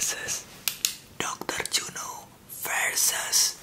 versus Dr. Juno versus